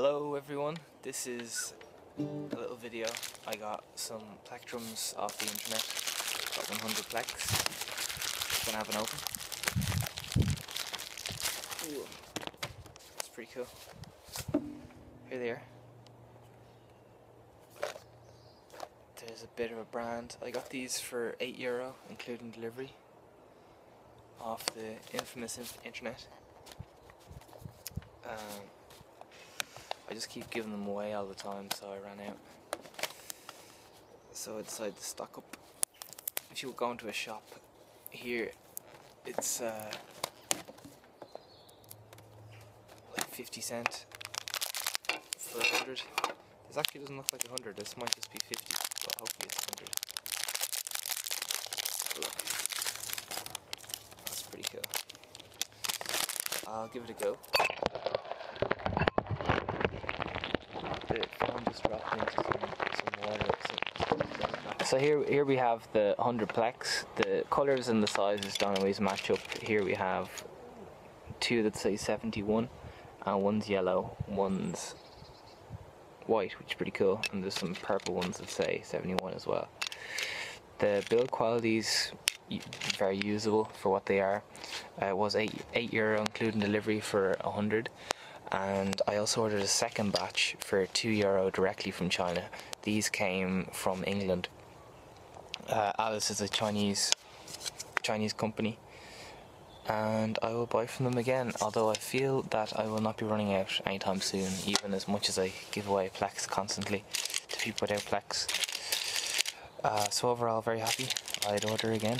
Hello everyone, this is a little video. I got some plectrums off the internet. Got 100 plex. Gonna have an open. Ooh. That's pretty cool. Here they are. There's a bit of a brand. I got these for 8 euro, including delivery, off the infamous internet. Um, I just keep giving them away all the time, so I ran out. So I decided to stock up. If you go into a shop here, it's uh, like 50 cent for a 100. This actually doesn't look like a 100, this might just be 50, but hopefully it's 100. Look. That's pretty cool. I'll give it a go. So here, here we have the 100 plex. The colours and the sizes don't always match up. Here we have two that say 71, and one's yellow, one's white, which is pretty cool, and there's some purple ones that say 71 as well. The build quality's very usable for what they are. Uh, it was 8, 8 euro including delivery for 100 and I also ordered a second batch for 2 euro directly from China. These came from England. Uh, Alice is a Chinese Chinese company and I will buy from them again although I feel that I will not be running out anytime soon even as much as I give away Plex constantly to people without Plex. Uh, so overall very happy. I'd order again.